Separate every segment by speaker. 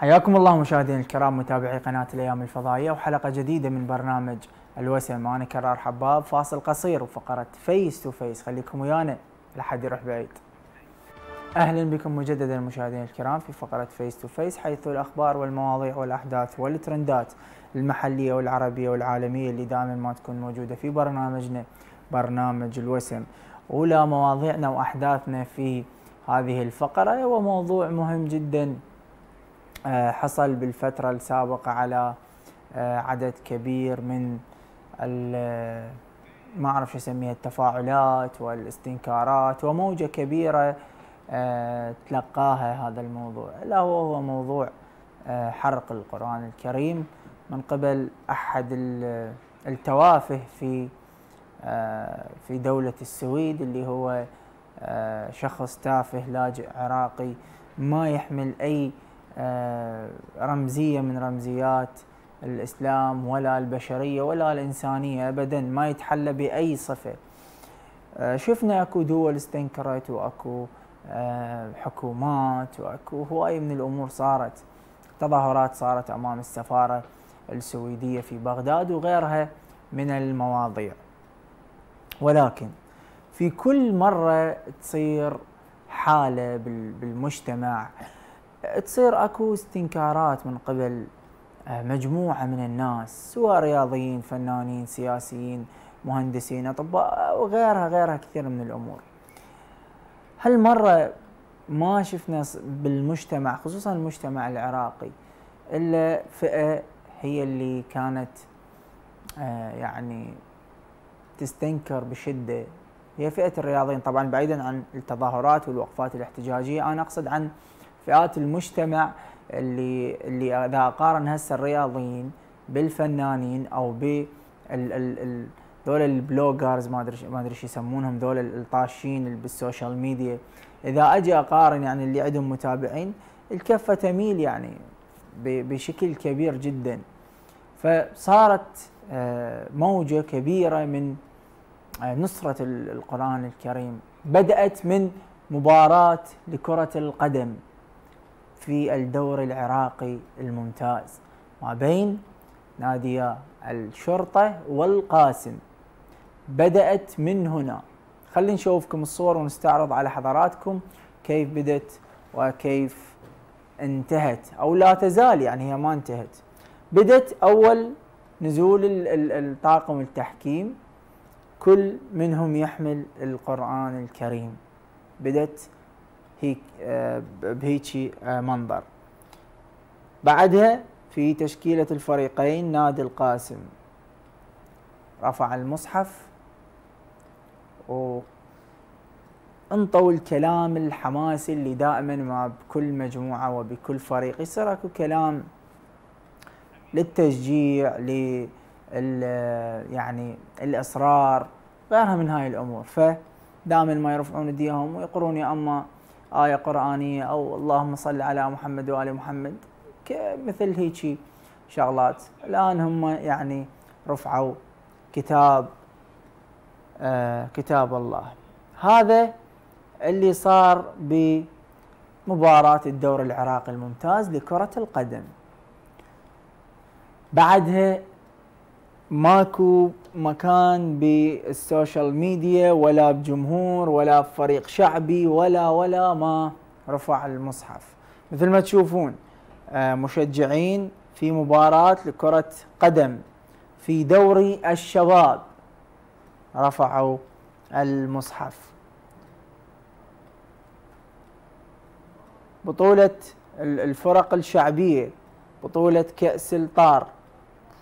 Speaker 1: حياكم الله مشاهدينا الكرام متابعي قناة الأيام الفضائية وحلقة جديدة من برنامج الوسم أنا كرار حباب فاصل قصير وفقرة face to face خليكم ويانا لحد يروح بعيد. أهلا بكم مجددا مشاهدينا الكرام في فقرة face to face حيث الأخبار والمواضيع والأحداث والترندات المحلية والعربية والعالمية اللي دائما ما تكون موجودة في برنامجنا برنامج الوسم أولى مواضيعنا وأحداثنا في هذه الفقرة هو موضوع مهم جدا. حصل بالفترة السابقة على آه، عدد كبير من ما أعرف شو اسميها التفاعلات والاستنكارات وموجة كبيرة آه، تلقاها هذا الموضوع. الا هو هو موضوع حرق القرآن الكريم من قبل أحد التوافه في في دولة السويد اللي هو شخص تافه لاجئ عراقي ما يحمل أي آه، رمزية من رمزيات الإسلام ولا البشرية ولا الإنسانية أبدا ما يتحلى بأي صفة. آه، شفنا أكو دول استنكرت وأكو آه، حكومات وأكو هواي من الأمور صارت تظاهرات صارت أمام السفارة السويدية في بغداد وغيرها من المواضيع. ولكن في كل مرة تصير حالة بالمجتمع تصير اكو استنكارات من قبل آه، مجموعة من الناس سواء رياضيين فنانين سياسيين مهندسين أطباء وغيرها غيرها كثير من الأمور. هالمرة ما شفنا بالمجتمع خصوصا المجتمع العراقي إلا فئة هي اللي كانت آه، يعني تستنكر بشدة. هي فئة الرياضيين طبعا بعيدا عن التظاهرات والوقفات الاحتجاجية. أنا أقصد عن فئات المجتمع اللي اللي إذا اقارن هسه الرياضيين بالفنانين أو ب ذول ال bloggers ما أدري ما أدري إيش يسمونهم ذول الطاشين بال social media. إذا أجي أقارن يعني اللي عندهم متابعين الكفة تميل يعني بشكل كبير جدا. فصارت آه، موجة كبيرة من آه، نصرة القرآن الكريم. بدأت من مباراة لكرة القدم. في الدوري العراقي الممتاز ما بين نادي الشرطة والقاسم. بدأت من هنا. خلينا نشوفكم الصور ونستعرض على حضراتكم كيف بدت وكيف انتهت أو لا تزال يعني هي ما انتهت. بدت أول نزول الطاقم التحكيم. كل منهم يحمل القرآن الكريم. بدت هيك آه، بهيجي آه، منظر. بعدها في تشكيلة الفريقين نادي القاسم. رفع المصحف و انطوا الكلام الحماسي اللي دائما ما بكل مجموعة وبكل فريق. يصير أكو كلام للتشجيع ل يعني الإصرار غيرها من هاي الأمور. فدائما ما يرفعون إيديهم ويقرون يا أما آية قرآنية أو اللهم صل على محمد وآل محمد مثل هيك شغلات. الآن هم يعني رفعوا كتاب آه كتاب الله. هذا اللي صار بمباراة الدور العراقي الممتاز لكرة القدم. بعدها ماكو مكان بالسوشيال ميديا ولا بجمهور ولا بفريق شعبي ولا ولا ما رفع المصحف. مثل ما تشوفون آه، مشجعين في مباراة لكرة قدم في دوري الشباب رفعوا المصحف. بطولة الفرق الشعبية بطولة كأس الطار.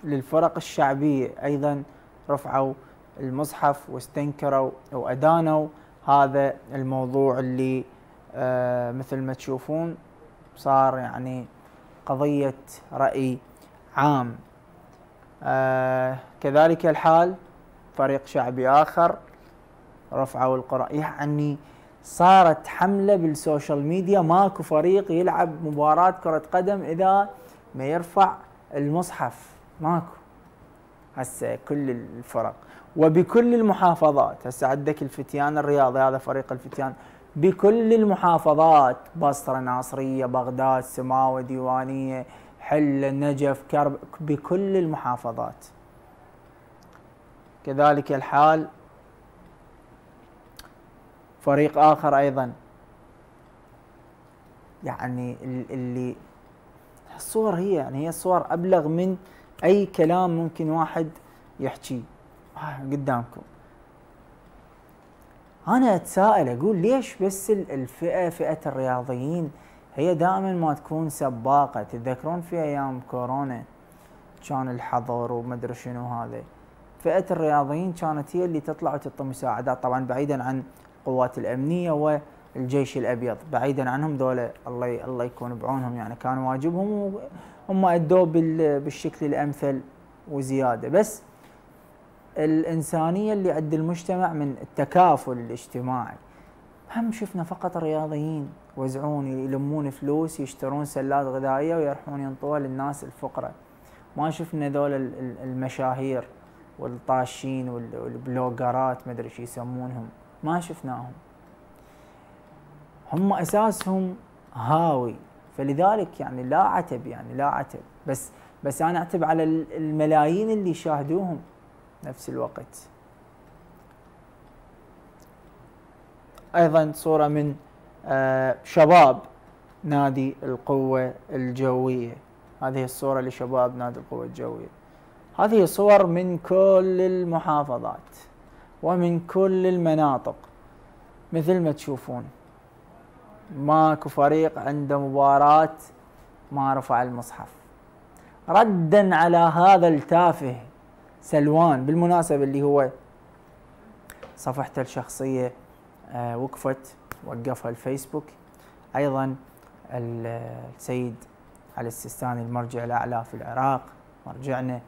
Speaker 1: للفرق الشعبية أيضا رفعوا المصحف واستنكروا وأدانوا هذا الموضوع اللي آه مثل ما تشوفون صار يعني قضية رأي عام. آه كذلك الحال فريق شعبي آخر رفعوا القرآن يعني صارت حملة بالسوشيال ميديا ماكو فريق يلعب مباراة كرة قدم إذا ما يرفع المصحف. ماكو. هسه كل الفرق. وبكل المحافظات هسه عندك الفتيان الرياضي هذا فريق الفتيان. بكل المحافظات بصرة ناصرية بغداد سماوة ديوانية حلة نجف كرب بكل المحافظات. كذلك الحال فريق آخر أيضا. يعني اللي الصور هي يعني هي الصور أبلغ من أي كلام ممكن واحد يحكيه آه، قدامكم. أنا أتساءل أقول ليش بس الفئة فئة الرياضيين هي دائما ما تكون سباقة؟ تتذكرون في أيام كورونا كان الحظر ومدري شنو هذا. فئة الرياضيين كانت هي اللي تطلع وتعطي مساعدات طبعا بعيدا عن القوات الأمنية والجيش الأبيض. بعيدا عنهم ذولا الله الله يكون بعونهم يعني كان واجبهم وهم أدوا بالشكل الأمثل وزيادة. بس الإنسانية اللي عند المجتمع من التكافل الاجتماعي. هم شفنا فقط الرياضيين يوزعون يلمون فلوس يشترون سلات غذائية ويروحون ينطوها للناس الفقراء. ما شفنا ذول المشاهير والطاشين والبلوجرات ما أدري يسمونهم. ما شفناهم. هم أساسهم هاوي. فلذلك يعني لا عتب يعني لا عتب. بس بس أنا أعتب على الملايين اللي شاهدوهم نفس الوقت. أيضا صورة من آه، شباب نادي القوة الجوية. هذه الصورة لشباب نادي القوة الجوية. هذه صور من كل المحافظات ومن كل المناطق مثل ما تشوفون. ماكو فريق عنده مباراة ما رفع المصحف. ردا على هذا التافه سلوان بالمناسبة اللي هو صفحته الشخصية آه، وقفت وقفها الفيسبوك. أيضا السيد علي السيستاني المرجع الأعلى في العراق مرجعنا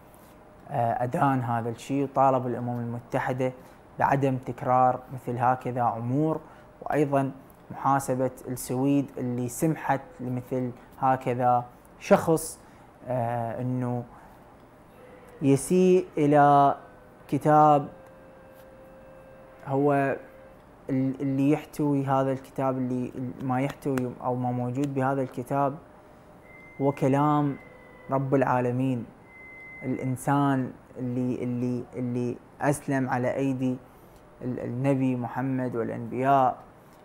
Speaker 1: آه، أدان هذا الشيء وطالب الأمم المتحدة بعدم تكرار مثل هكذا أمور. وأيضا محاسبة السويد اللي سمحت لمثل هكذا شخص آه أنه يسيء إلى كتاب هو اللي يحتوي هذا الكتاب اللي ما يحتوي أو ما موجود بهذا الكتاب هو كلام رب العالمين. الإنسان اللي اللي اللي أسلم على أيدي النبي محمد والأنبياء.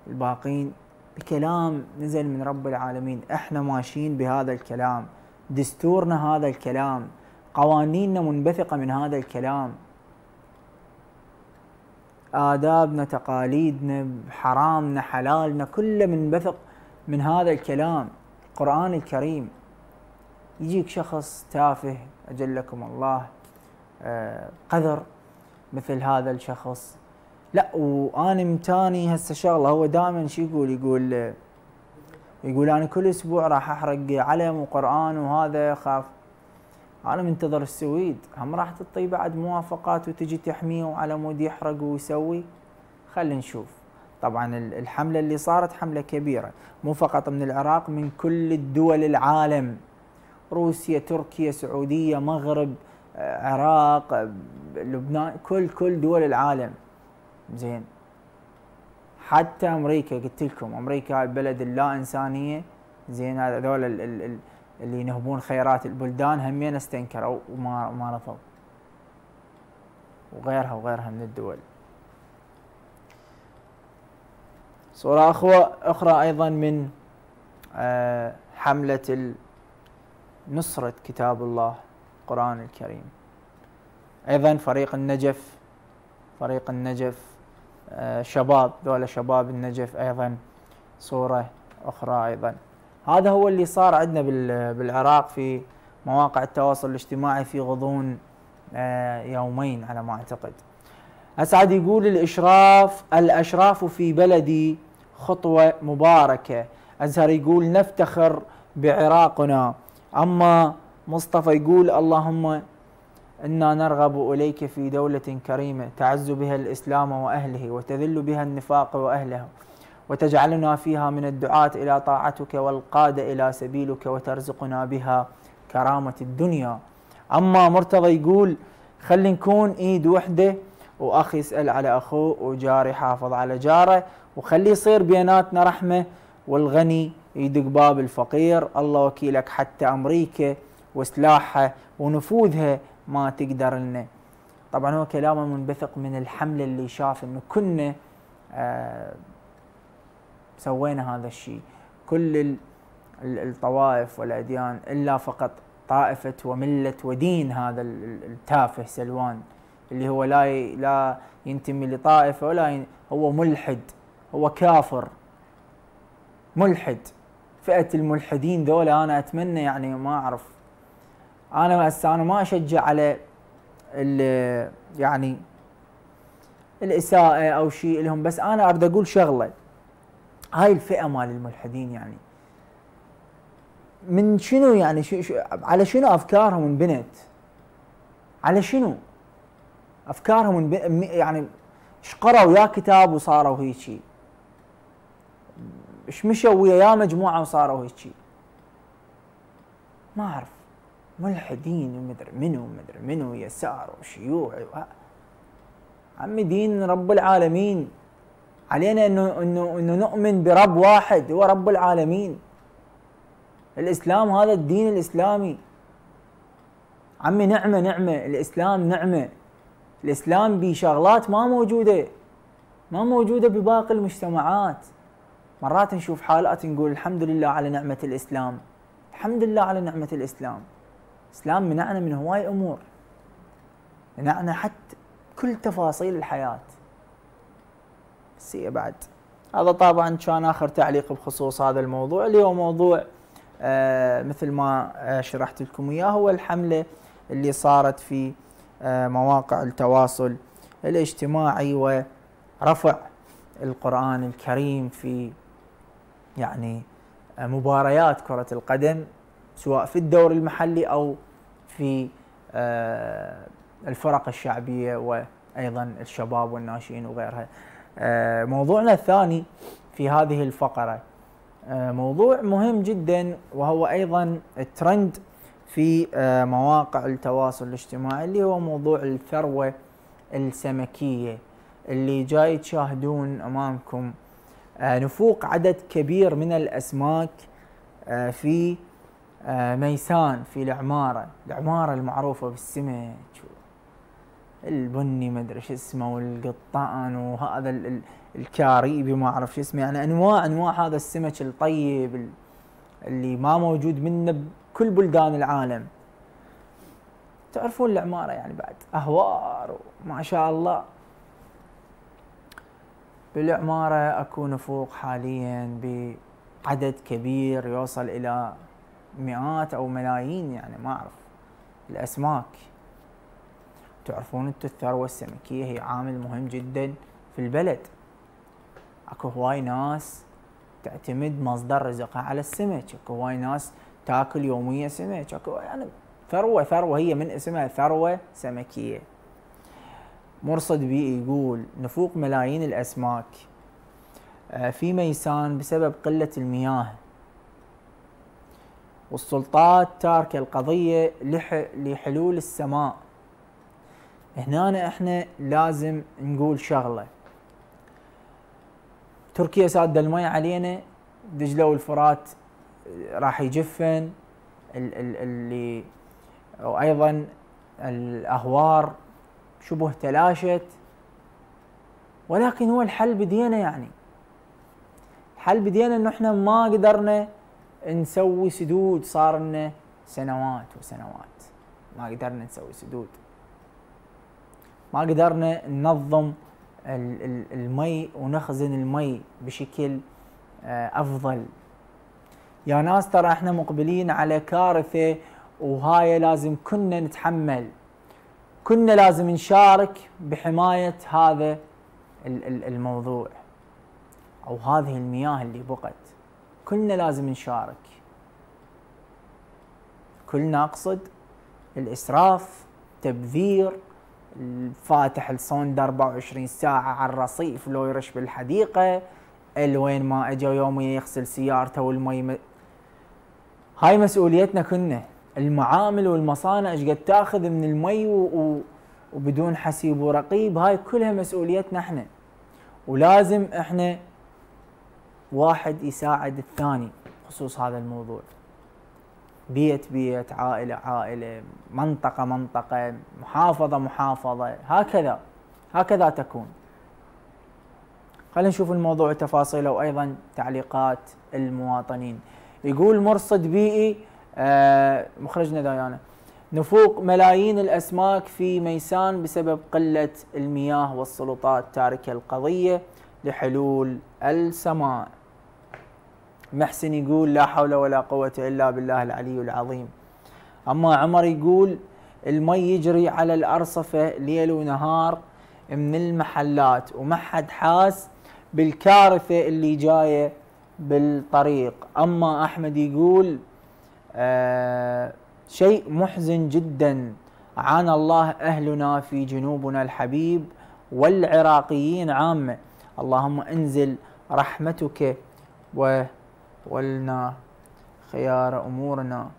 Speaker 1: الباقين. بكلام نزل من رب العالمين. إحنا ماشيين بهذا الكلام. دستورنا هذا الكلام. قوانيننا منبثقة من هذا الكلام. آدابنا تقاليدنا حرامنا حلالنا كله منبثق من هذا الكلام. القرآن الكريم. يجيك شخص تافه أجلكم الله آه، قذر مثل هذا الشخص. لا وأنا متاني هسه شغله هو دائما شو يقول؟ يقول يقول أنا كل أسبوع راح أحرق علم وقرآن وهذا خاف. أنا منتظر السويد. هم راح تعطي بعد موافقات وتجي تحميه وعلى مود يحرق ويسوي. خلينا نشوف. طبعا الحملة اللي صارت حملة كبيرة. مو فقط من العراق من كل الدول العالم. روسيا تركيا سعودية مغرب عراق لبنان كل كل دول العالم. زين. حتى أمريكا قلت لكم أمريكا البلد اللا إنسانية. زين هذول اللي ينهبون خيرات البلدان همين استنكروا وما ما رفضوا. وغيرها وغيرها من الدول. صورة أخوة أخرى أيضا من آه، حملة نصرة كتاب الله القرآن الكريم. أيضا فريق النجف فريق النجف شباب ذولا شباب النجف أيضا صورة أخرى أيضا هذا هو اللي صار عندنا بالعراق في مواقع التواصل الاجتماعي في غضون آه، يومين على ما أعتقد. أسعد يقول الإشراف الأشراف في بلدي خطوة مباركة. أزهر يقول نفتخر بعراقنا. أما مصطفى يقول اللهم إنا نرغب إليك في دولة كريمة تعز بها الإسلام وأهله وتذل بها النفاق وأهله وتجعلنا فيها من الدعاة إلى طاعتك والقادة إلى سبيلك وترزقنا بها كرامة الدنيا. أما مرتضى يقول خلي نكون إيد وحدة واخ يسأل على اخوه وجار يحافظ على جاره وخلي يصير بيناتنا رحمة. والغني يدق باب الفقير الله وكيلك حتى أمريكا وسلاحها ونفوذها ما تقدر لنا طبعا هو كلامه منبثق من الحمله اللي شاف إنه كنا آه سوينا هذا الشيء. كل الطوائف والأديان إلا فقط طائفة وملة ودين هذا التافه سلوان اللي هو لا لا ينتمي لطائفة ولا هو ملحد هو كافر. ملحد. فئة الملحدين ذولا أنا أتمنى يعني ما أعرف أنا هسه أنا ما أشجع على يعني الإساءة أو شيء لهم بس أنا أريد أقول شغلة. هاي الفئة مال الملحدين يعني. من شنو يعني؟ شو شو على شنو أفكارهم انبنت؟ على شنو؟ أفكارهم يعني إيش قروا يا كتاب وصاروا هيك. إيش مشوا ويا يا مجموعة وصاروا هيك؟ ما أعرف. ملحدين ومدري منو ومدري منو يسار وشيوعي عمي دين رب العالمين. علينا انه انه إنه نؤمن برب واحد هو رب العالمين. الإسلام هذا الدين الإسلامي. عمي نعمه نعمة الإسلام نعمة. الإسلام بشغلات ما موجودة. ما موجودة بباقي المجتمعات. مرات نشوف حالات نقول الحمد لله على نعمة الإسلام. الحمد لله على نعمة الإسلام. الإسلام منعنا من هواي أمور. منعنا حتى كل تفاصيل الحياة. بس هي بعد؟ هذا طبعا كان آخر تعليق بخصوص هذا الموضوع. اللي هو موضوع آه مثل ما آه شرحت لكم إياه هو الحملة اللي صارت في آه مواقع التواصل الاجتماعي ورفع القرآن الكريم في يعني آه، مباريات كرة القدم. سواء في الدور المحلي أو في آه، الفرق الشعبية وأيضا الشباب والناشئين وغيرها. آه، موضوعنا الثاني في هذه الفقرة آه، موضوع مهم جدا وهو أيضا الترند في مواقع التواصل الاجتماعي اللي هو موضوع الثروة السمكية اللي جاي تشاهدون أمامكم نفوق عدد كبير من الأسماك في ميسان في العمارة. العمارة المعروفة بالسمك. البني ما أدري شو اسمه والقطان وهذا الكاريبي ما أعرف شو اسمه. يعني انواع أنواع هذا السمك الطيب اللي ما موجود منه بكل بلدان العالم. تعرفون العمارة يعني بعد أهوار ما شاء الله. بالعمارة اكو نفوق حاليا بعدد كبير يوصل إلى مئات أو ملايين يعني ما أعرف. الأسماك. تعرفون أنتم الثروه السمكيه هي عامل مهم جدا في البلد. أكو هواي ناس تعتمد مصدر رزقها على السمك. أكو هواي ناس تاكل يوميا سمك. أكو يعني ثروة ثروة هي من اسمها ثروة سمكية. مرصد بيئي يقول نفوق ملايين الأسماك. آه، في ميسان بسبب قلة المياه. والسلطات تاركة القضية لحلول السماء. هنا إحنا لازم نقول شغلة. تركيا سادة المي علينا دجلة والفرات راح يجفن. اللي وأيضا الأهوار شبه تلاشت. ولكن هو الحل بدينا يعني. الحل بدينا انه إحنا ما قدرنا نسوي سدود. صار لنا سنوات وسنوات. ما قدرنا نسوي سدود. ما قدرنا ننظم المي ونخزن المي بشكل آه، أفضل. يا ناس ترى إحنا مقبلين على كارثة وهاي لازم كنا نتحمل. كنا لازم نشارك بحماية هذا الموضوع. أو هذه المياه اللي بقت. كلنا لازم نشارك. كلنا اقصد الإسراف تبذير فاتح الصوند 24 ساعة على الرصيف لو يرش بالحديقة الوين ما اجى يوم يغسل سيارته والمي م... هاي مسؤوليتنا كنا المعامل والمصانع إيش قد تأخذ من المي و... و... وبدون حسيب ورقيب هاي كلها مسؤوليتنا إحنا. ولازم إحنا واحد يساعد الثاني بخصوص هذا الموضوع. بيت بيت عائلة عائلة منطقة منطقة محافظة محافظة هكذا هكذا تكون. خلينا نشوف الموضوع تفاصيله وأيضا تعليقات المواطنين. يقول مرصد بيئي آه مخرجنا دايانا نفوق ملايين الأسماك في ميسان بسبب قلة المياه والسلطات تاركه القضية لحلول السماء. محسن يقول لا حول ولا قوة إلا بالله العلي العظيم. أما عمر يقول المي يجري على الأرصفة ليل ونهار من المحلات وما حد حاس بالكارثة اللي جاية بالطريق. أما أحمد يقول آه شيء محزن جدا. عانى الله أهلنا في جنوبنا الحبيب والعراقيين عامة. اللهم انزل رحمتك وولنا خيار أمورنا.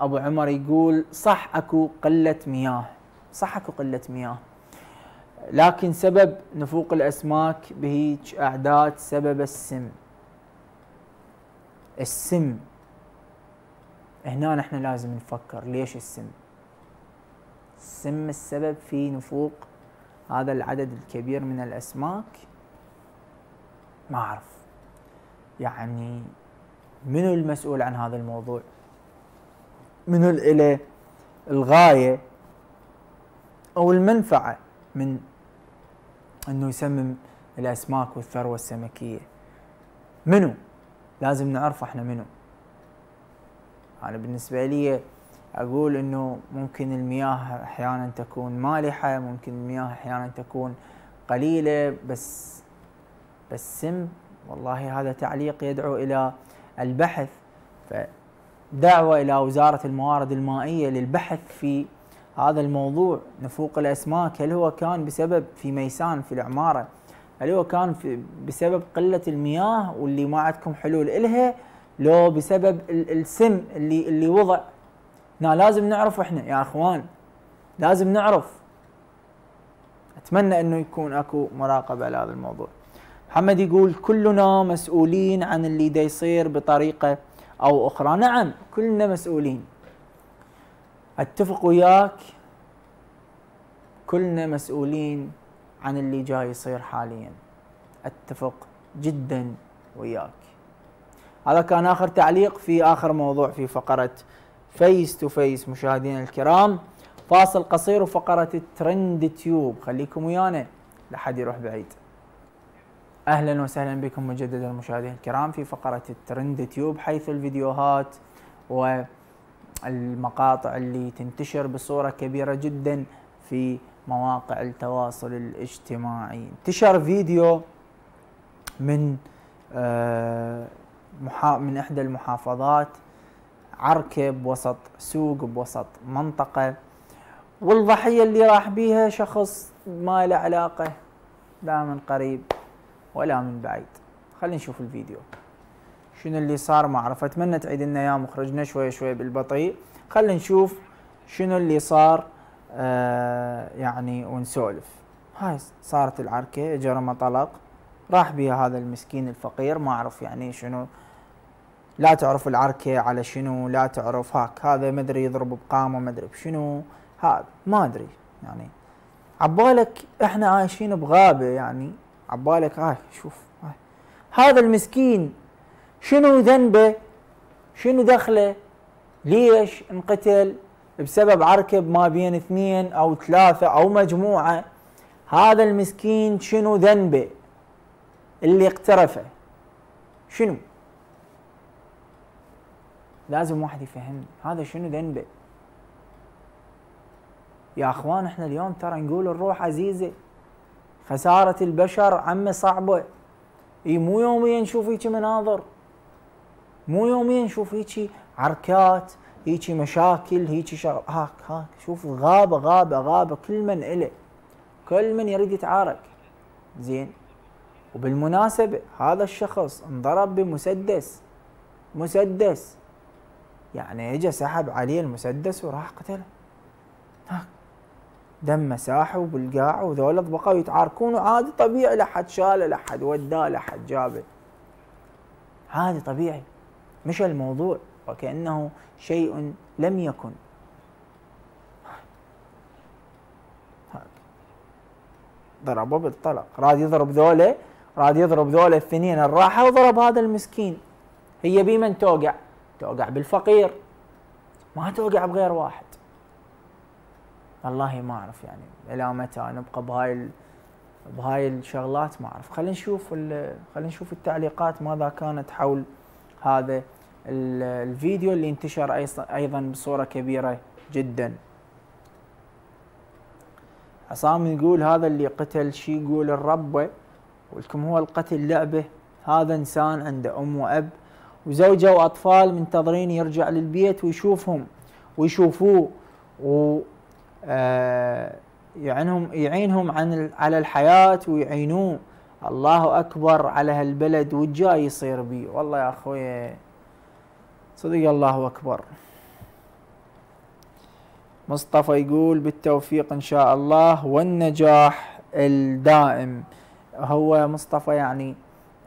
Speaker 1: أبو عمر يقول صح أكو قلة مياه. صح أكو قلة مياه. لكن سبب نفوق الأسماك بهيج أعداد سبب السم. السم. هنا نحن لازم نفكر ليش السم؟ السم السبب في نفوق هذا العدد الكبير من الأسماك. ما أعرف. يعني منو المسؤول عن هذا الموضوع؟ منو له الغاية أو المنفعة من أنه يسمم الأسماك والثروة السمكية؟ منو؟ لازم نعرف إحنا منو. أنا بالنسبة لي أقول إنه ممكن المياه أحيانا تكون مالحة ممكن المياه أحيانا تكون قليلة بس بس سم والله هذا تعليق يدعو إلى البحث فدعوة إلى وزارة الموارد المائية للبحث في هذا الموضوع. نفوق الاسماك هل هو كان بسبب في ميسان في العمارة؟ هل هو كان بسبب قلة المياه واللي ما عندكم حلول إلها؟ لو بسبب السم اللي اللي وضع. هنا لازم نعرف إحنا يا إخوان لازم نعرف. أتمنى إنه يكون أكو مراقبة على هذا الموضوع. محمد يقول كلنا مسؤولين عن اللي دا يصير بطريقة أو أخرى. نعم كلنا مسؤولين. أتفق وياك كلنا مسؤولين عن اللي جاي يصير حاليا. أتفق جدا وياك. هذا كان آخر تعليق في آخر موضوع في فقرة face to face مشاهدينا الكرام. فاصل قصير وفقرة ال trend tube. خليكم ويانا لحد يروح بعيد. أهلا وسهلا بكم مجددا مشاهدينا الكرام في فقرة ال trend tube حيث الفيديوهات والمقاطع اللي تنتشر بصورة كبيرة جدا في مواقع التواصل الاجتماعي. انتشر فيديو من آه من إحدى المحافظات عركة بوسط سوق بوسط منطقة والضحية اللي راح بيها شخص ما له علاقة لا من قريب. ولا من بعيد. خلينا نشوف الفيديو. شنو اللي صار ما اعرف أتمنى تعيد لنا إياه مخرجنا شوي شوي بالبطيء. خلينا نشوف شنو اللي صار آه يعني ونسولف. هاي صارت العركة جرى طلق راح بها هذا المسكين الفقير ما أعرف يعني شنو. لا تعرف العركة على شنو لا تعرف هاك. هذا ما أدري يضرب بقامة ما أدري بشنو. هذا ما أدري يعني. عبالك إحنا عايشين بغابة يعني. عبالك هاي شوف هاي. هذا المسكين شنو ذنبه؟ شنو دخله؟ ليش انقتل؟ بسبب عركة ما بين اثنين أو ثلاثة أو مجموعة. هذا المسكين شنو ذنبه؟ اللي اقترفه. شنو؟ لازم واحد يفهمني هذا شنو ذنبه. يا أخوان إحنا اليوم ترى نقول الروح عزيزة. خساره البشر عمه صعبه إي مو يوميا نشوف هيك مناظر مو يوميا نشوف هيك عركات هيك مشاكل هيك شغل هاك هاك. شوف غابة غابة غابة كل من إله كل من يريد يتعارك. زين. وبالمناسبة هذا الشخص انضرب بمسدس مسدس. يعني اجى سحب عليه المسدس وراح قتله. هاك. دم ساحوا بالقاع وذولا بقوا يتعاركون وعادي طبيعي لحد شاله لحد وداه لحد جابه. عادي طبيعي مش الموضوع. وكأنه شيء لم يكن. ضربه بالطلق. راد يضرب ذولا راد يضرب ذولا الاثنين الراحة وضرب هذا المسكين. هي بمن توقع؟ توقع بالفقير. ما توقع بغير واحد. والله ما أعرف يعني إلى متى؟ نبقى بهاي بهاي الشغلات ما أعرف. خلينا نشوف خلينا نشوف التعليقات ماذا كانت حول هذا الفيديو اللي انتشر أيضا بصورة كبيرة جدا. عصام يقول هذا اللي قتل شي يقول الرب ولكم هو القتل لعبه؟ هذا إنسان عنده أم وأب وزوجة وأطفال منتظرين يرجع للبيت ويشوفهم ويشوفوه و يعينهم يعينهم عن على الحياة ويعينوه. الله أكبر على هالبلد والجاي يصير بي. والله يا أخوي صدق الله أكبر. مصطفى يقول بالتوفيق إن شاء الله والنجاح الدائم. هو مصطفى يعني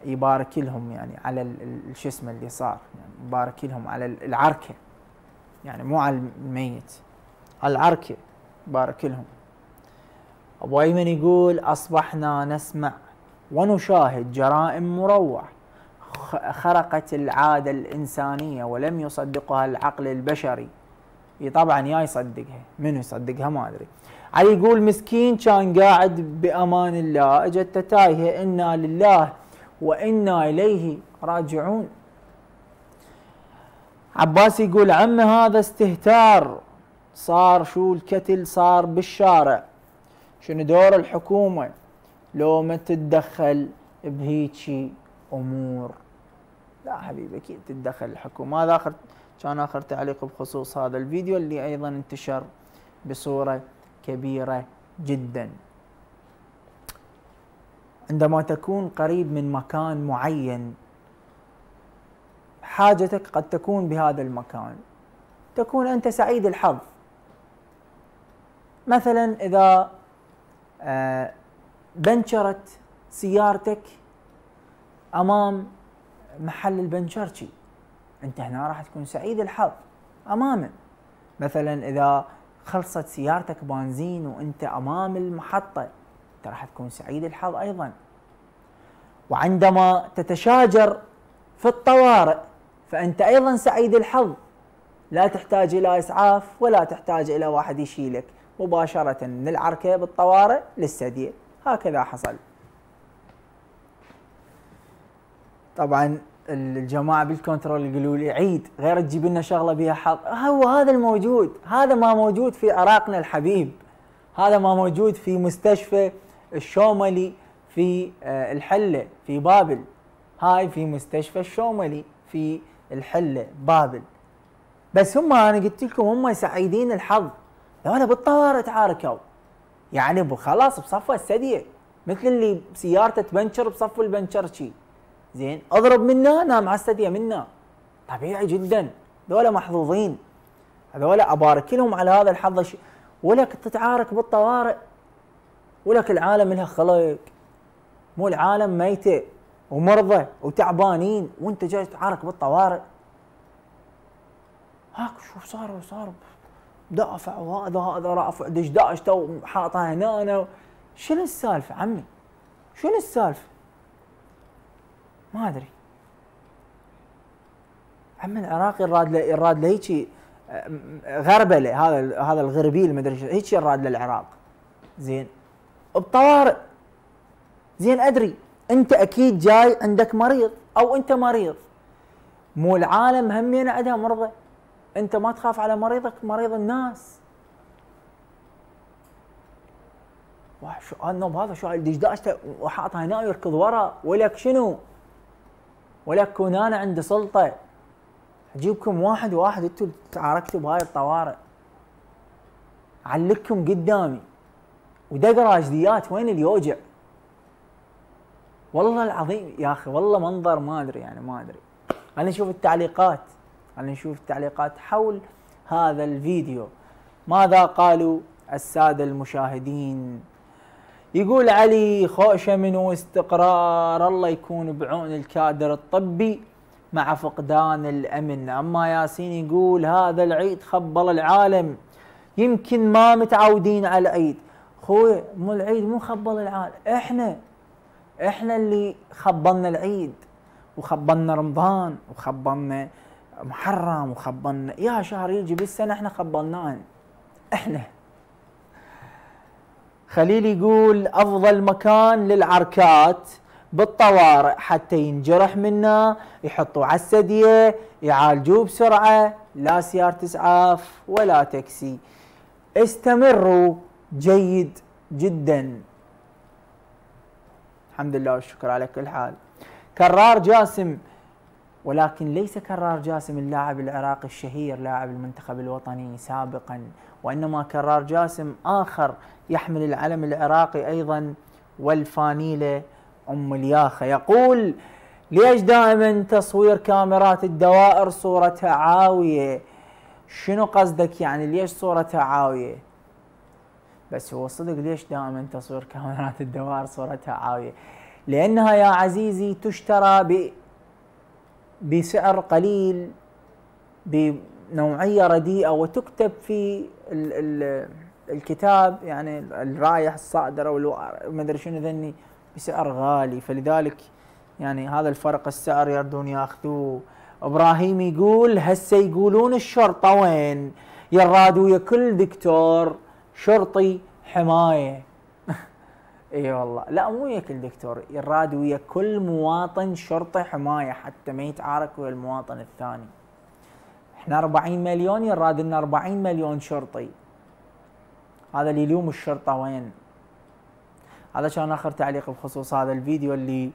Speaker 1: يبارك لهم يعني على شو اسمه اللي صار؟ يعني يبارك لهم على العركة. يعني مو على الميت على العركة. بارك لهم. أبو أيمن يقول أصبحنا نسمع ونشاهد جرائم مروع خرقت العادة الإنسانية ولم يصدقها العقل البشري. طبعا يا يصدقها. منو يصدقها؟ ما أدري. علي يقول مسكين كان قاعد بأمان الله. أجت تايهه إنا لله وإنا إليه راجعون. عباس يقول عم هذا استهتار. صار شو الكتل صار بالشارع. شنو دور الحكومة؟ لو ما تتدخل بهيجي أمور. لا حبيبي أكيد تتدخل الحكومة. هذا آخر كان آخر تعليق بخصوص هذا الفيديو اللي أيضا انتشر بصورة كبيرة جدا. عندما تكون قريب من مكان معين حاجتك قد تكون بهذا المكان. تكون أنت سعيد الحظ. مثلا إذا آه، بنشرت سيارتك أمام محل البنشرشي أنت هنا راح تكون سعيد الحظ أمامه. مثلا إذا خلصت سيارتك بنزين وأنت أمام المحطة أنت راح تكون سعيد الحظ أيضا. وعندما تتشاجر في الطوارئ فأنت أيضا سعيد الحظ. لا تحتاج إلى إسعاف ولا تحتاج إلى واحد يشيلك. مباشرة من العركه بالطوارئ للسدير هكذا حصل. طبعا الجماعة بالكنترول يقولوا لي عيد غير تجيب لنا شغلة بها حظ هو هذا الموجود هذا ما موجود في عراقنا الحبيب. هذا ما موجود في مستشفى الشوملي في آه، الحلة في بابل. هاي في مستشفى الشوملي في الحلة بابل. بس هم أنا قلت لكم هم سعيدين الحظ. ذولا بالطوارئ تعاركوا يعني خلاص بصفه السديع. مثل اللي سيارته تبنشر بصف البنشر شي. زين أضرب منه نام على السديه منه. طبيعي جدا. ذولا محظوظين. هذولا ابارك لهم على هذا الحظ ولك تتعارك بالطوارئ. ولك العالم لها خلق. مو العالم ميتة ومرضى وتعبانين وانت جاي تتعارك بالطوارئ. هاك شوف صار؟ صار دافع وهذا هذا رافع دشداش تو حاطها هنا أنا شنو السالفة عمي؟ شنو السالفة؟ ما أدري. عمي العراقي الراد له الراد له غربلة هذا هذا الغربيل ما أدري هيك الراد للعراق. زين. بطوارئ. زين أدري. أنت أكيد جاي عندك مريض أو أنت مريض. مو العالم همين عندها مرضى. انت ما تخاف على مريضك مريض الناس. شو النوب هذا شو دشداشته وحاطها هنا ويركض ورا. ولك شنو؟ ولك كون أنا عندي سلطة. أجيبكم واحد واحد أنتم تعاركتوا بهاي الطوارئ. علقكم قدامي. ودقرا جديات وين اللي يوجع والله العظيم يا أخي والله منظر ما أدري يعني ما أدري. خلينا نشوف التعليقات. خلينا نشوف التعليقات حول هذا الفيديو. ماذا قالوا السادة المشاهدين؟ يقول علي خوشة من واستقرار الله يكون بعون الكادر الطبي مع فقدان الأمن. أما ياسين يقول هذا العيد خبل العالم. يمكن ما متعودين على العيد. خوي مو العيد مو خبل العالم. إحنا إحنا اللي خبلنا العيد. وخبلنا رمضان وخبلنا محرم وخبلنا. يا شهر يجي بالسنة إحنا خبلناه إحنا. خليل يقول أفضل مكان للعركات بالطوارئ حتى ينجرح منه يحطوا على السديه يعالجوه بسرعة. لا سيارة اسعاف ولا تاكسي. استمروا جيد جدا. الحمد لله والشكر على كل حال. كرار جاسم ولكن ليس كرار جاسم اللاعب العراقي الشهير لاعب المنتخب الوطني سابقا وإنما كرار جاسم آخر يحمل العلم العراقي أيضا والفانيله أم الياخة. يقول ليش دائما تصوير كاميرات الدوائر صورتها عاوية؟ شنو قصدك يعني ليش صورتها عاوية؟ بس هو صدق ليش دائما تصوير كاميرات الدوائر صورتها عاوية؟ لأنها يا عزيزي تشترى بسعر قليل بنوعية رديئة وتكتب في ال ال الكتاب يعني الرايح الصادرة وما أدري شنو ذني بسعر غالي. فلذلك يعني هذا الفرق السعر يردون ياخذوه. إبراهيم يقول هسه يقولون الشرطة وين؟ يراد ويا كل دكتور شرطي حماية. إي والله. لا مو ويا كل دكتور يراد ويا كل مواطن شرطي حماية حتى ما يتعارك ويا المواطن الثاني. إحنا 40 مليون يراد لنا 40 مليون شرطي. هذا اللي يلوم الشرطة وين؟ هذا كان آخر تعليق بخصوص هذا الفيديو اللي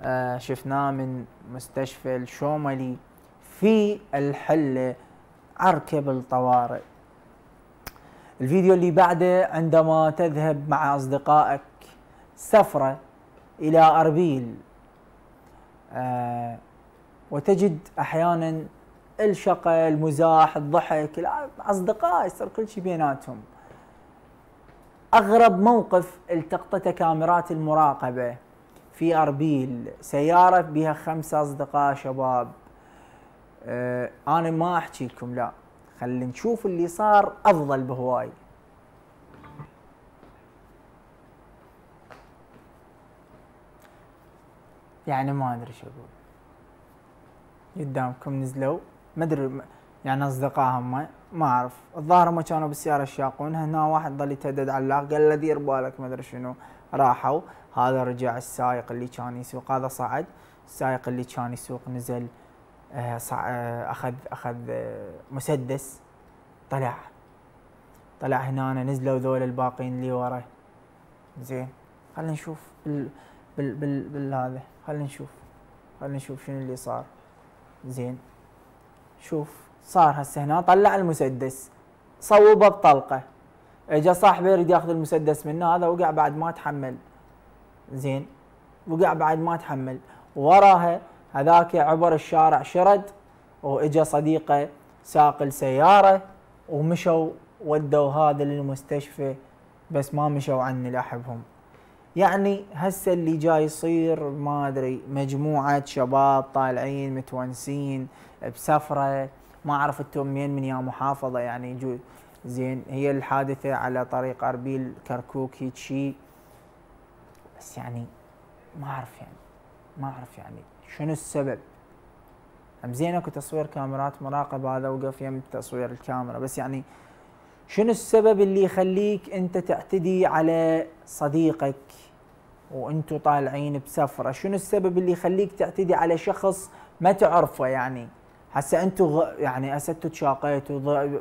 Speaker 1: آه شفناه من مستشفى الشوملي في الحله عركب الطوارئ. الفيديو اللي بعده عندما تذهب مع أصدقائك سفرة إلى أربيل. آه وتجد أحيانا الشقة المزاح الضحك اصدقاء يصير كل شيء بيناتهم. أغرب موقف التقطته كاميرات المراقبة في أربيل. سيارة بها خمسه أصدقاء شباب. أه أنا ما احكي لكم لا. خلينا نشوف اللي صار أفضل بهواي. يعني ما أدري شو أقول. قدامكم نزلوا. ما أدري يعني أصدقائهم ما ما أعرف. الظاهر هم كانوا بالسيارة يشاقون. هنا واحد ظل يتهدد على قال له دير بالك ما أدري شنو. راحوا. هذا رجع السائق اللي كان يسوق. هذا صعد. السائق اللي كان يسوق نزل آه، آه، اخذ أخذ آه، مسدس. طلع. طلع هنا نزلوا ذول الباقيين اللي ورا. زين. خلينا نشوف بال بال بال بالهذا. خلينا نشوف. خلينا نشوف شنو اللي صار. زين. شوف صار هسه هنا طلع المسدس. صوبه بطلقه. اجى صاحبه يريد ياخذ المسدس منه هذا وقع بعد ما تحمل. زين. وقع بعد ما تحمل. وراها هذاك عبر الشارع شرد واجى صديقه ساق السيارة ومشوا ودوا هذا للمستشفى بس ما مشوا عني لأحبهم. يعني هسه اللي جاي يصير ما أدري مجموعة شباب طالعين متونسين بسفرة. ما أعرف أنتم منين من يا محافظة يعني جو زين هي الحادثة على طريق أربيل كركوك هيك شيء بس يعني ما أعرف يعني ما أعرف يعني شنو السبب. زين أكو تصوير كاميرات مراقبة هذا وقف يم تصوير الكاميرا. بس يعني شنو السبب اللي يخليك أنت تعتدي على صديقك وأنتم طالعين بسفرة؟ شنو السبب اللي يخليك تعتدي على شخص ما تعرفه يعني؟ هسه أنتم يعني هسه أنتم تشاقيتوا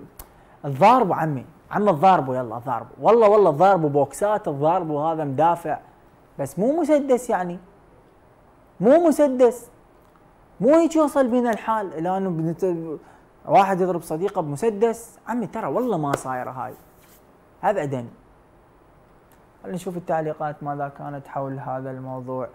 Speaker 1: تضاربوا عمي. عم تضاربوا يلا تضاربوا والله والله تضاربوا بوكسات تضاربوا هذا مدافع. بس مو مسدس يعني. مو مسدس. مو هيك يوصل بينا الحال. إلى انه واحد يضرب صديقه بمسدس عمي ترى والله ما صايرة هاي. ابدا خلينا نشوف التعليقات ماذا كانت حول هذا الموضوع.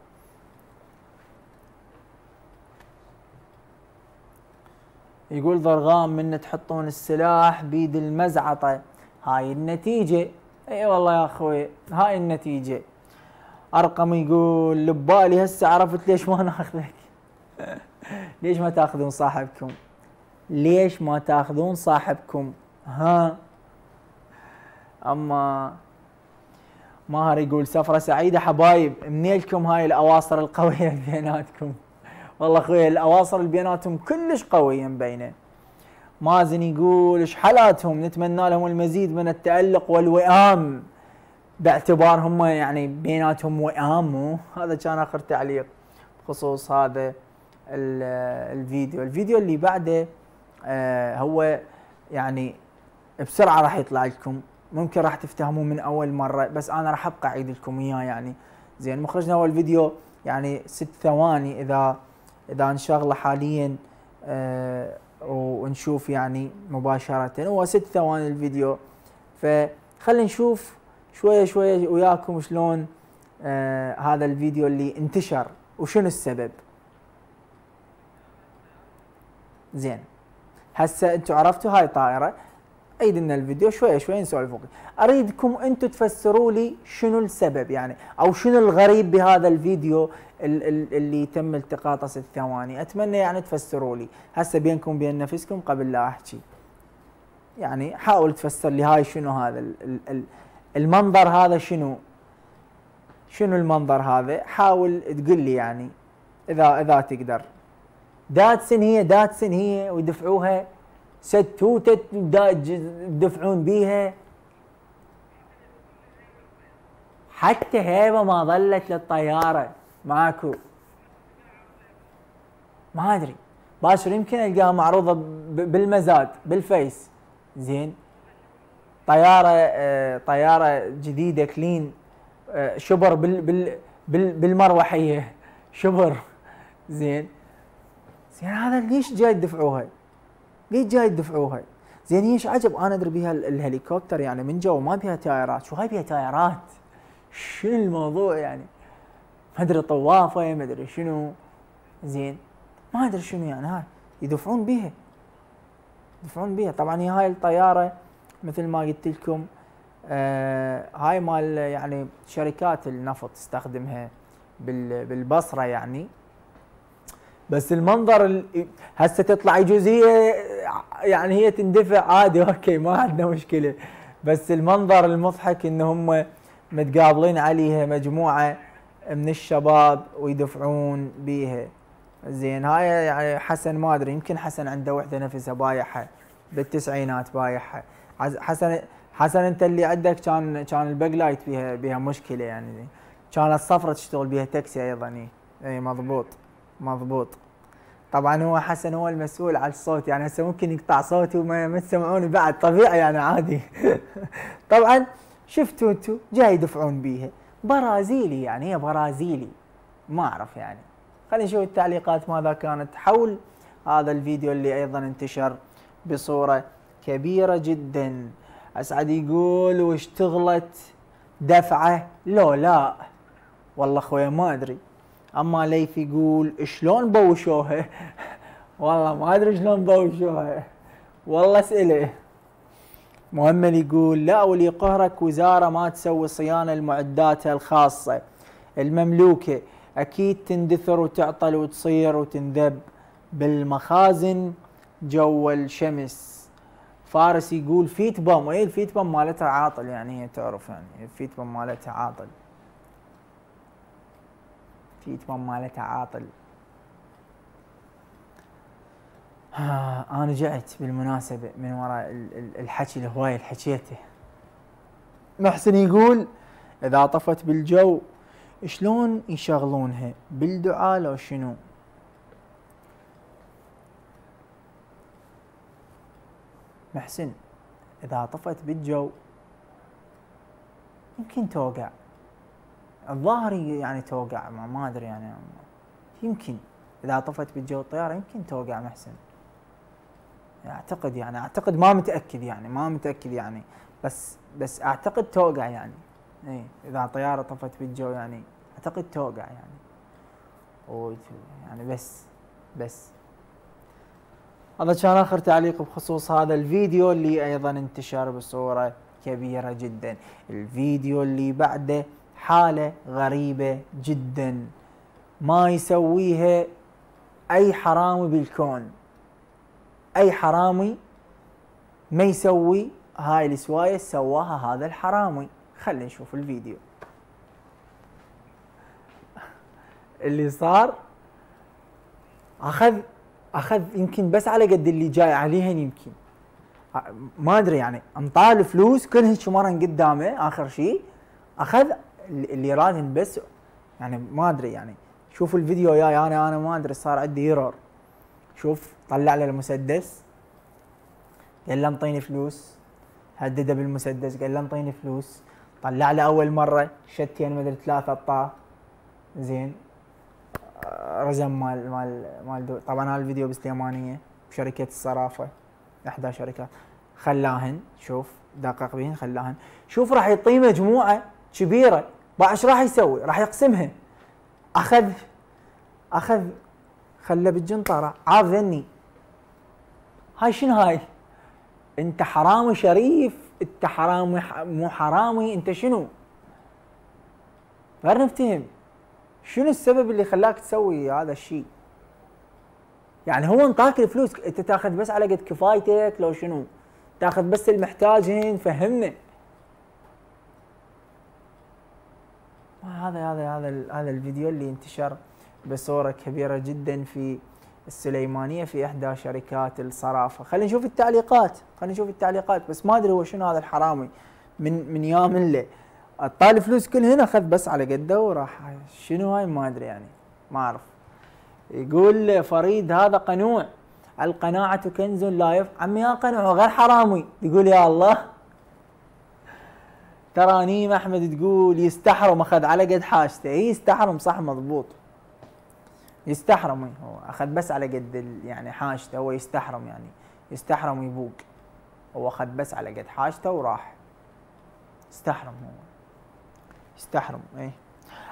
Speaker 1: يقول ضرغام من تحطون السلاح بيد المزعطة. هاي النتيجة. إي والله يا أخوي هاي النتيجة. أرقم يقول لبالي هسه عرفت ليش ما ناخذك. ليش ما تاخذون صاحبكم؟ ليش ما تاخذون صاحبكم؟ ها؟ أما ماهر يقول سفرة سعيدة حبايب منيلكم هاي الأواصر القوية بيناتكم. والله أخوي الأواصر اللي بيناتهم كلش قوية مبينة. مازن يقول إيش حالاتهم؟ نتمنى لهم المزيد من التألق والوئام. باعتبار هم يعني بيناتهم وئام هذا كان آخر تعليق بخصوص هذا الفيديو. الفيديو اللي بعده آه هو يعني بسرعة راح يطلع لكم. ممكن راح تفتهمون من أول مرة بس أنا راح أبقى أعيد لكم إياه يعني. زين مخرجنا هو الفيديو يعني ست ثواني إذا إذا انشغله حاليا آه ونشوف يعني مباشرة. هو ست ثواني الفيديو. فخلينا نشوف شوية شوية وياكم شلون آه هذا الفيديو اللي انتشر وشنو السبب. زين. هسه أنتم عرفتوا هاي طائرة. عيد لنا الفيديو شوية شوية نسولف أريدكم أنتم تفسروا لي شنو السبب يعني أو شنو الغريب بهذا الفيديو اللي تم التقاطه ست ثواني. أتمنى يعني تفسروا لي. هسه بينكم وبين نفسكم قبل لا أحكي. يعني حاول تفسر لي هاي شنو هذا المنظر هذا شنو؟ شنو المنظر هذا؟ حاول تقول لي يعني اذا إذا تقدر. داتسن هي داتسن هي ويدفعوها. ستوتة يدفعون بيها. حتى هيبة ما ظلت للطيارة. ماكو. ما أدري. باشر يمكن ألقاها معروضة بالمزاد بالفيس. زين. طيارة آه طيارة جديدة كلين آه شبر بال بال بال بالمروحية. شبر. زين. زين هذا ليش جاي تدفعوها؟ ليش جاي تدفعوها؟ زين إيش عجب أنا أدري بها الهليكوبتر يعني من جو ما بيها تايرات، شو هاي بيها تايرات؟ شنو الموضوع يعني؟ ما أدري طوافة ما أدري شنو زين ما أدري شنو يعني هاي يدفعون بيها يدفعون بيها طبعا هي هاي الطيارة مثل ما قلت لكم آه هاي مال يعني شركات النفط تستخدمها بالبصرة يعني بس المنظر هسه تطلع هي يعني هي تندفع. عادي okay ما عندنا مشكلة. بس المنظر المضحك إن هم متقابلين عليها مجموعة من الشباب ويدفعون بيها. زين هاي يعني حسن ما أدري يمكن حسن عنده وحدة نفسها بايعها بالتسعينات بايعها. حسن حسن أنت اللي عندك كان كان ال back light بيها بيها مشكلة يعني. كانت صفرة تشتغل بيها تاكسي أيضا اي مضبوط. مضبوط. طبعا هو حسن هو المسؤول على الصوت يعني هسه ممكن يقطع صوتي وما ما تسمعوني بعد طبيعي يعني عادي. طبعا شفتوا أنتم جاي يدفعون بيها برازيلي يعني هي برازيلي. ما أعرف يعني. خلينا نشوف التعليقات ماذا كانت حول هذا الفيديو اللي أيضا انتشر بصورة كبيرة جدا. أسعد يقول واشتغلت دفعة؟ لو لا. والله خويا ما أدري. أما ليث يقول شلون بوشوها والله ما أدري شلون بوشوها والله اسئله مهمل يقول لا ولي قهرك وزارة ما تسوي صيانة لمعداتها الخاصة المملوكة. أكيد تندثر وتعطل وتصير وتنذب. بالمخازن جو الشمس. فارس يقول feed pump. اي ال feed pump مالتها عاطل يعني هي تعرف يعني ال feed pump مالتها عاطل. feed pump مالتها عاطل. أنا جعت بالمناسبة من وراء الحكي الهواية اللي حكيته محسن يقول إذا طفت بالجو شلون يشغلونها؟ بالدعاء لو شنو؟ محسن إذا طفت بالجو يمكن توقع. الظاهر يعني توقع ما, ما أدري يعني. يمكن إذا طفت بالجو الطيارة يمكن توقع محسن. أعتقد يعني أعتقد ما متأكد يعني ما متأكد يعني. بس بس أعتقد توقع يعني. اي إذا طيارة طفت بالجو يعني أعتقد توقع يعني. يعني بس بس. هذا كان آخر تعليق بخصوص هذا الفيديو اللي أيضا انتشر بصورة كبيرة جدا. الفيديو اللي بعده حالة غريبة جدا. ما يسويها أي حرامي بالكون. أي حرامي ما يسوي هاي السواية سواها هذا الحرامي. خلينا نشوف الفيديو. اللي صار أخذ أخذ يمكن بس على قد اللي جاي عليهن يمكن. ما أدري يعني انطاه الفلوس كلهن شمرن قدامه آخر شيء أخذ اللي رادهن بس يعني ما أدري يعني. شوف الفيديو ياي أنا أنا ما أدري صار عندي ايرور شوف طلع له المسدس قال له أنطيني فلوس. هدده بالمسدس قال له أنطيني فلوس. طلع له أول مرة شتين مدري ثلاثة اعطاه زين. رزم مال مال مال طبعا هذا الفيديو بسليمانية بشركة الصرافة إحدى شركات. خلاهن شوف دقق بهن خلاهن. شوف راح يعطيه مجموعة كبيرة. بعد إيش راح يسوي؟ راح يقسمها أخذ أخذ خله بالجنطره عاض ذني هاي شنو هاي؟ أنت حرامي شريف أنت حرامي مو حرامي أنت شنو؟ غير نفتهم شنو السبب اللي خلاك تسوي هذا الشيء؟ يعني هو انطاك الفلوس أنت تاخذ بس على قد كفايتك لو شنو؟ تاخذ بس المحتاجين فهمنا هذا هذا هذا هذا الفيديو اللي انتشر بصورة كبيرة جدا في السليمانية في إحدى شركات الصرافة، خلينا نشوف التعليقات، خلينا نشوف التعليقات بس ما أدري هو شنو هذا الحرامي. من من يوم له. أعطاه الفلوس كل هنا اخذ بس على قده وراح. شنو هاي؟ ما أدري يعني. ما أعرف. يقول فريد هذا قنوع. القناعة كنز لا يف عمي يا قنوع غير حرامي. يقول يا الله. ترى نيم أحمد تقول يستحرم أخذ على قد حاجته. هي يستحرم؟ صح مضبوط. يستحرم هو أخذ بس على قد يعني حاجته. هو يستحرم يعني يستحرم يبوق. هو أخذ بس على قد حاجته وراح. استحرم هو. استحرم إيه.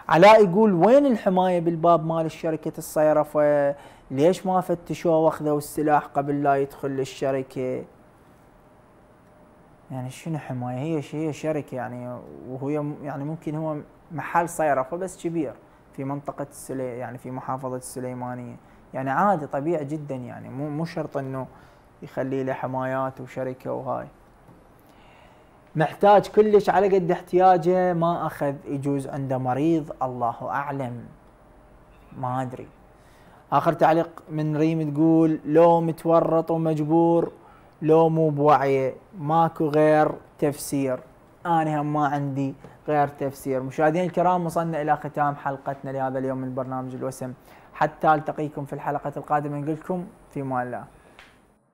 Speaker 1: علاء يقول وين الحماية بالباب مال شركه الصيرفة؟ ليش ما فتشوه واخذوا السلاح قبل لا يدخل للشركة؟ يعني شنو حماية؟ هي هي شركة يعني وهو يعني ممكن هو محل صيرفه بس كبير. في منطقة السلي يعني في محافظة السليمانية، يعني عادي طبيعي جدا يعني. مو مو شرط إنه يخلي له حمايات وشركة وهاي. محتاج كلش على قد احتياجه ما أخذ يجوز عنده مريض الله أعلم. ما أدري. آخر تعليق من ريم تقول لو متورط ومجبور لو مو بوعيه ماكو غير تفسير. أنا هم ما عندي غير تفسير. مشاهدينا الكرام وصلنا إلى ختام حلقتنا لهذا اليوم من برنامج الوسم. حتى ألتقيكم في الحلقة القادمة نقول لكم في مال الله.